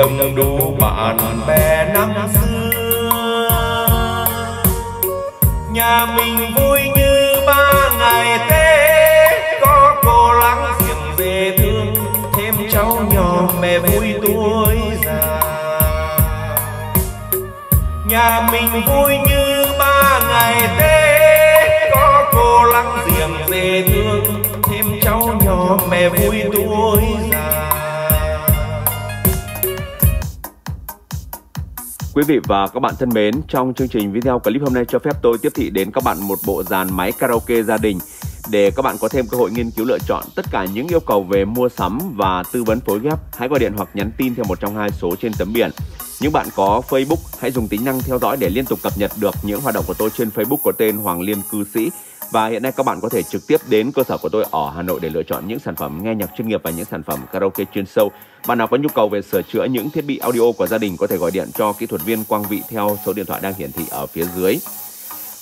đông đủ bạn bè năm xưa. Nhà mình vui như ba ngày tết có cô lắng giềng về thương, thêm cháu nhỏ mẹ vui tuổi già. Nhà mình vui như ba ngày tết có cô lắng giềng về thương, thêm cháu nhỏ mẹ vui tuổi Quý vị và các bạn thân mến, trong chương trình video clip hôm nay cho phép tôi tiếp thị đến các bạn một bộ dàn máy karaoke gia đình để các bạn có thêm cơ hội nghiên cứu lựa chọn tất cả những yêu cầu về mua sắm và tư vấn phối ghép. Hãy gọi điện hoặc nhắn tin theo một trong hai số trên tấm biển. Những bạn có Facebook, hãy dùng tính năng theo dõi để liên tục cập nhật được những hoạt động của tôi trên Facebook có tên Hoàng Liên Cư Sĩ. Và hiện nay các bạn có thể trực tiếp đến cơ sở của tôi ở Hà Nội để lựa chọn những sản phẩm nghe nhạc chuyên nghiệp và những sản phẩm karaoke chuyên sâu. Bạn nào có nhu cầu về sửa chữa những thiết bị audio của gia đình có thể gọi điện cho kỹ thuật viên Quang Vị theo số điện thoại đang hiển thị ở phía dưới.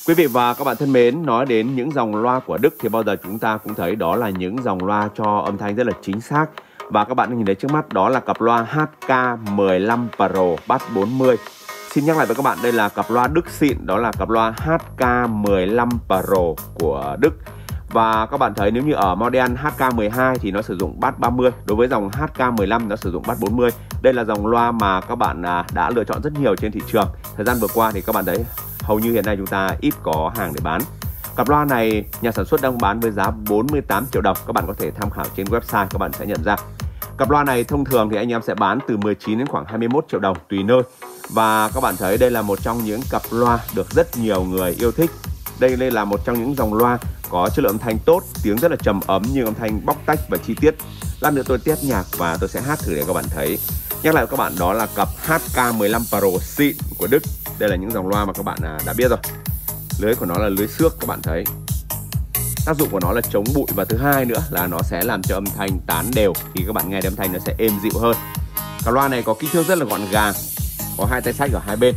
Quý vị và các bạn thân mến, nói đến những dòng loa của Đức thì bao giờ chúng ta cũng thấy đó là những dòng loa cho âm thanh rất là chính xác. Và các bạn nhìn thấy trước mắt đó là cặp loa HK15 Pro Bass 40. Xin nhắc lại với các bạn đây là cặp loa Đức xịn, đó là cặp loa HK15 Pro của Đức. Và các bạn thấy nếu như ở model HK12 thì nó sử dụng bass 30 Đối với dòng HK15 nó sử dụng bass 40 Đây là dòng loa mà các bạn à, đã lựa chọn rất nhiều trên thị trường. Thời gian vừa qua thì các bạn thấy hầu như hiện nay chúng ta ít có hàng để bán. Cặp loa này nhà sản xuất đang bán với giá 48 triệu đồng Các bạn có thể tham khảo trên website các bạn sẽ nhận ra. Cặp loa này thông thường thì anh em sẽ bán từ 19 đến khoảng 21 triệu đồng tùy nơi. Và các bạn thấy đây là một trong những cặp loa được rất nhiều người yêu thích Đây đây là một trong những dòng loa có chất lượng âm thanh tốt, tiếng rất là trầm ấm nhưng âm thanh bóc tách và chi tiết. Lát nữa tôi test nhạc và tôi sẽ hát thử để các bạn thấy. Nhắc lại với các bạn đó là cặp HK15 Pro xịn của Đức. Đây là những dòng loa mà các bạn à, đã biết rồi. Lưới của nó là lưới xước các bạn thấy. Tác dụng của nó là chống bụi và thứ hai nữa là nó sẽ làm cho âm thanh tán đều thì các bạn nghe âm thanh nó sẽ êm dịu hơn. Cặp loa này có kích thước rất là gọn gàng, có hai tay sách ở hai bên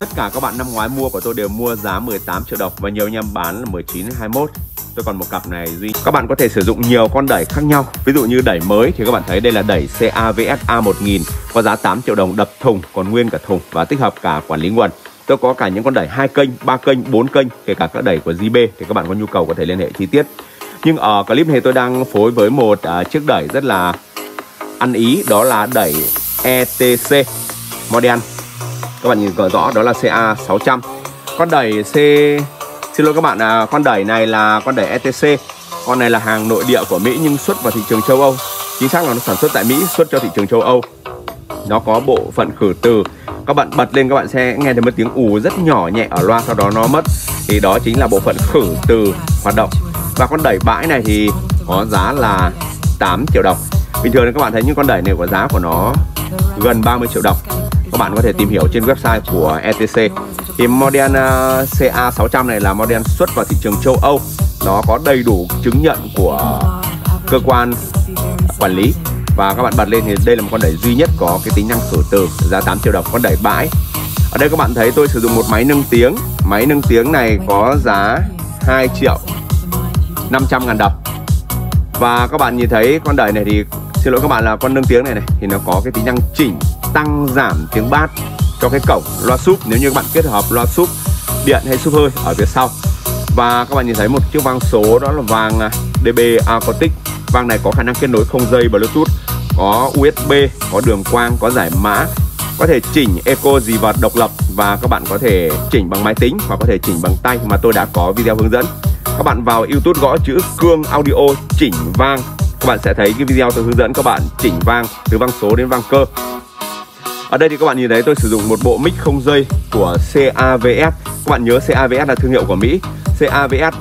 Tất cả các bạn năm ngoái mua của tôi đều mua giá 18 triệu đồng và nhiều anh em bán là 19 21. Tôi còn một cặp này duy. Các bạn có thể sử dụng nhiều con đẩy khác nhau. Ví dụ như đẩy mới thì các bạn thấy đây là đẩy CAVS A1000 có giá 8 triệu đồng đập thùng còn nguyên cả thùng và tích hợp cả quản lý nguồn. Tôi có cả những con đẩy hai kênh, ba kênh, bốn kênh, kể cả các đẩy của JB thì các bạn có nhu cầu có thể liên hệ chi tiết. Nhưng ở clip này tôi đang phối với một à, chiếc đẩy rất là ăn ý đó là đẩy ETC model các bạn nhìn rõ đó là CA 600 con đẩy C xin lỗi các bạn à, con đẩy này là con đẩy ETC con này là hàng nội địa của Mỹ nhưng xuất vào thị trường châu Âu. Chính xác là nó sản xuất tại Mỹ xuất cho thị trường châu Âu. Nó có bộ phận khử từ. Các bạn bật lên các bạn sẽ nghe thấy một tiếng ù rất nhỏ nhẹ ở loa sau đó nó mất. Thì đó chính là bộ phận khử từ hoạt động. Và con đẩy bãi này thì có giá là 8 triệu đồng bình thường thì các bạn thấy những con đẩy này có giá của nó gần 30 triệu đồng. Các bạn có thể tìm hiểu trên website của ETC thì model à, CA600 này là model xuất vào thị trường châu Âu. Nó có đầy đủ chứng nhận của cơ quan quản lý. Và các bạn bật lên thì đây là một con đẩy duy nhất có cái tính năng khử từ giá 8 triệu đồng, con đẩy bãi. Ở đây các bạn thấy tôi sử dụng một máy nâng tiếng. Máy nâng tiếng này có giá 2 triệu 500 ngàn đồng. Và các bạn nhìn thấy con đẩy này thì xin lỗi các bạn là con nâng tiếng này này, thì nó có cái tính năng chỉnh, tăng, giảm tiếng bass cho cái cổng loa súp. Nếu như các bạn kết hợp loa súp, điện hay súp hơi ở phía sau. Và các bạn nhìn thấy một chiếc vang số đó là vang à, DB Acoustic. Vang này có khả năng kết nối không dây Bluetooth, có USB có đường quang, có giải mã, có thể chỉnh eco gì vật độc lập và các bạn có thể chỉnh bằng máy tính hoặc có thể chỉnh bằng tay mà tôi đã có video hướng dẫn. Các bạn vào YouTube gõ chữ cương audio chỉnh vang các bạn sẽ thấy cái video tôi hướng dẫn các bạn chỉnh vang, từ vang số đến vang cơ. Ở đây thì các bạn nhìn thấy tôi sử dụng một bộ mic không dây của CAVS các bạn nhớ CAVS là thương hiệu của Mỹ. CAVS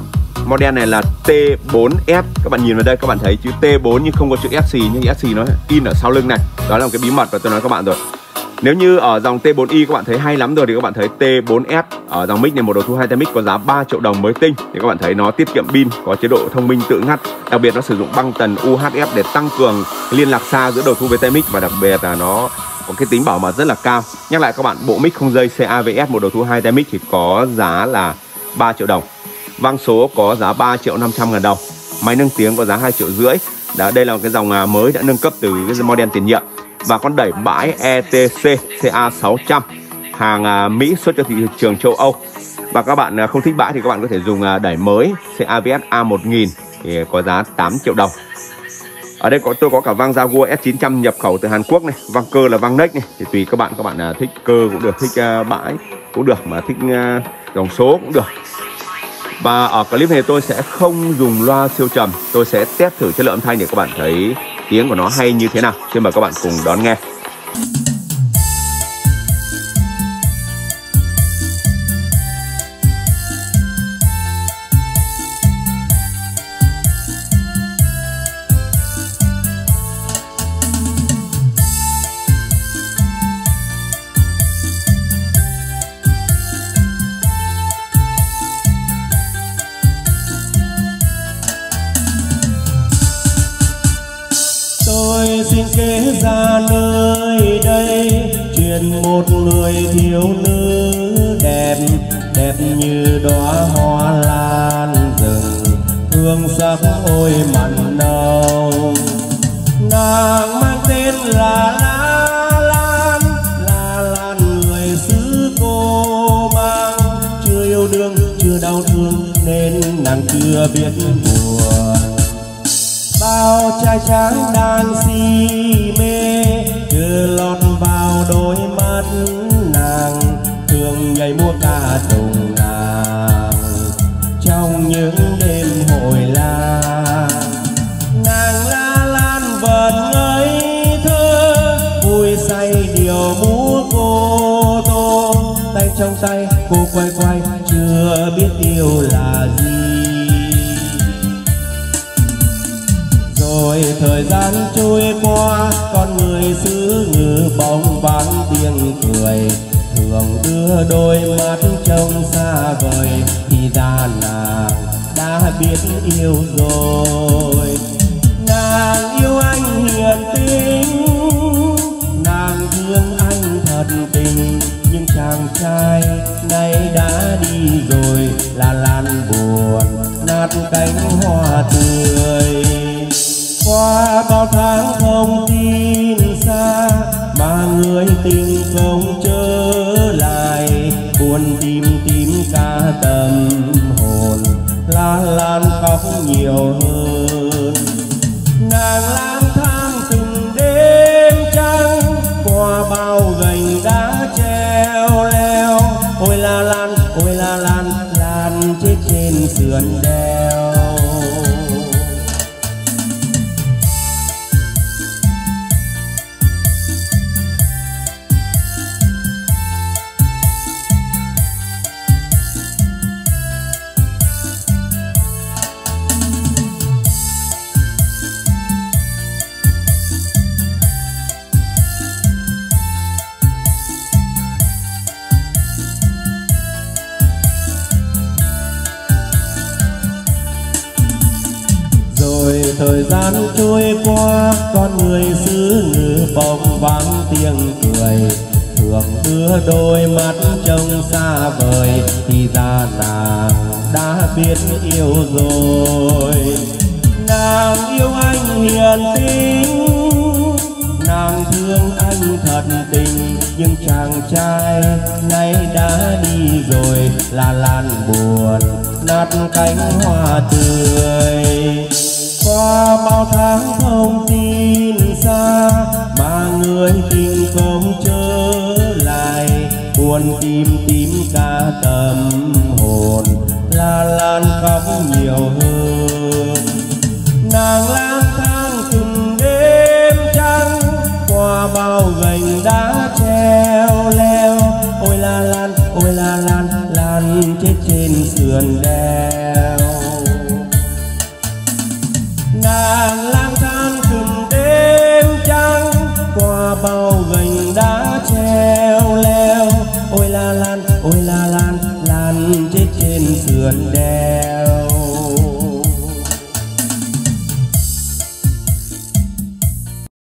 model này là T4S các bạn nhìn vào đây, các bạn thấy chữ T4 nhưng không có chữ FC nhưng FC nó in ở sau lưng này. Đó là một cái bí mật và tôi nói các bạn rồi nếu như ở dòng T4i các bạn thấy hay lắm rồi thì các bạn thấy T4S ở dòng mic này một đầu thu hai tay mic có giá 3 triệu đồng mới tinh thì các bạn thấy nó tiết kiệm pin, có chế độ thông minh tự ngắt. Đặc biệt nó sử dụng băng tần UHF để tăng cường liên lạc xa giữa đầu thu với tay mic và đặc biệt là nó có cái tính bảo mật rất là cao. Nhắc lại các bạn, bộ mic không dây CAVS một đầu thu hai tay mic thì có giá là 3 triệu đồng. Vang số có giá 3 triệu 500 ngàn đồng. Máy nâng tiếng có giá 2 triệu rưỡi. Đó, đây là một cái dòng à, mới đã nâng cấp từ cái model tiền nhiệm và con đẩy bãi ETC CA600 hàng à, Mỹ xuất cho thị trường châu Âu. Và các bạn à, không thích bãi thì các bạn có thể dùng à, đẩy mới CAVS A1000 thì có giá 8 triệu đồng. Ở đây có, tôi có cả vang Jaguar S900 nhập khẩu từ Hàn Quốc này vang cơ là vang neck này, thì tùy các bạn các bạn thích cơ cũng được, thích bãi cũng được mà thích dòng số cũng được. Và ở clip này tôi sẽ không dùng loa siêu trầm, tôi sẽ test thử chất lượng âm thanh để các bạn thấy tiếng của nó hay như thế nào. Xin mời các bạn cùng đón nghe. Sinh kế ra nơi đây. Chuyện một người thiếu nữ đẹp đẹp như đóa hoa lan rừng hương sắc ôi mặn nồng. Nàng mang tên là la lan. La lan người xứ cô mang. Chưa yêu đương, chưa đau thương, nên nàng chưa biết buồn sao trai tráng đang si mê chưa lọt vào đôi mắt nàng, thường nhảy mua ca tùng nàng. Trong những đêm hội la nàng la lan vẫn ngây thơ, vui say điều múa cô tô. Tay trong tay cô quay quay, chưa biết yêu là gì. Rồi thời gian trôi qua, con người xứ ngự bóng vắng tiếng cười. Thường đưa đôi mắt trông xa vời, thì ra nàng đã biết yêu rồi. Nàng yêu anh hiền tính, nàng thương anh thật tình. Nhưng chàng trai nay đã đi rồi, là lan buồn nát cánh hoa tươi. Qua gành đá treo leo. Ôi la lan, ôi la lan lan chết trên sườn đèo. Thời gian trôi qua, con người xứ ngữ vòng vắng, tiếng cười thường đưa đôi mắt trông xa vời. Thì ra nàng đã biết yêu rồi. Nàng yêu anh hiền tính, nàng thương anh thật tình. Nhưng chàng trai nay đã đi rồi, là lan buồn nát cánh hoa tươi qua bao tháng không tin xa, mà người tình không trở lại. Buồn tìm tìm cả tâm hồn, la lan khóc nhiều hơn. Nàng lang thang từng đêm trăng, qua bao gành đá treo leo. Ôi la lan, ôi la lan lan chết trên sườn đèo sườn đèo